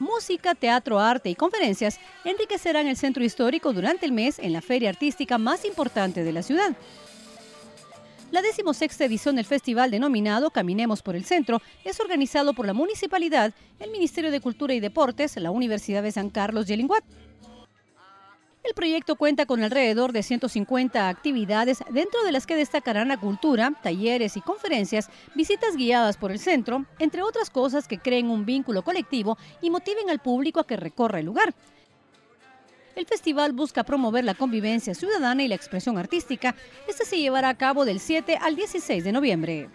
música, teatro, arte y conferencias enriquecerán el centro histórico durante el mes en la feria artística más importante de la ciudad. La decimosexta edición del festival denominado Caminemos por el Centro es organizado por la Municipalidad, el Ministerio de Cultura y Deportes, la Universidad de San Carlos y el Inguat. El proyecto cuenta con alrededor de 150 actividades, dentro de las que destacarán la cultura, talleres y conferencias, visitas guiadas por el centro, entre otras cosas que creen un vínculo colectivo y motiven al público a que recorra el lugar. El festival busca promover la convivencia ciudadana y la expresión artística. Este se llevará a cabo del 7 al 16 de noviembre.